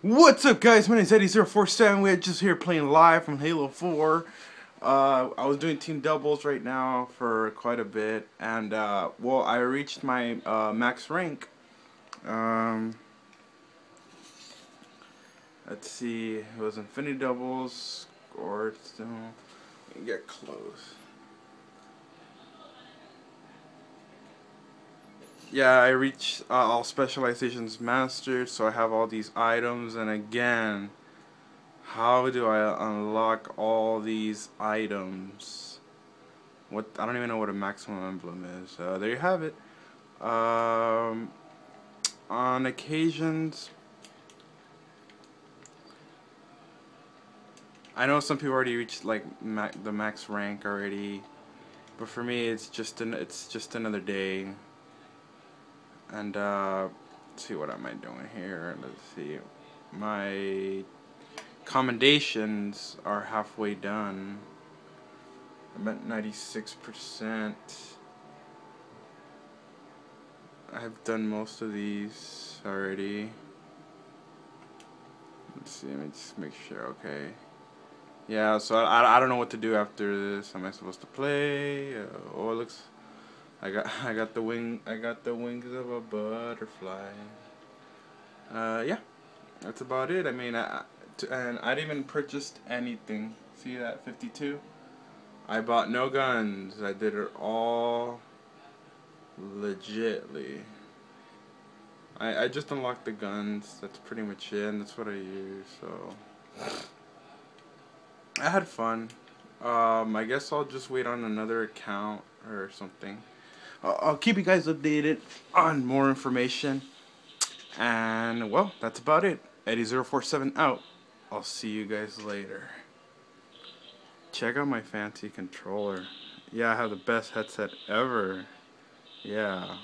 What's up guys, my name is Eddie047, we're just here playing live from Halo 4. Uh, I was doing team doubles right now for quite a bit, and uh, well, I reached my uh, max rank. Um, let's see, it was infinity doubles, or still, get close. Yeah, I reached uh, all specializations mastered, so I have all these items, and again, how do I unlock all these items? What I don't even know what a maximum emblem is. Uh, there you have it. Um, on occasions, I know some people already reached like ma the max rank already, but for me, it's just an it's just another day and uh, see what am I doing here? Let's see. My commendations are halfway done. I'm at 96% I've done most of these already. Let's see let me just make sure okay. Yeah so I, I don't know what to do after this. Am I supposed to play? Uh, oh it looks I got I got the wing I got the wings of a butterfly. Uh, yeah, that's about it. I mean, I, and I didn't even purchase anything. See that 52? I bought no guns. I did it all legitly. I I just unlocked the guns. That's pretty much it. And that's what I use. So I had fun. Um, I guess I'll just wait on another account or something. I'll keep you guys updated on more information. And, well, that's about it. Eddie047 out. I'll see you guys later. Check out my fancy controller. Yeah, I have the best headset ever. Yeah.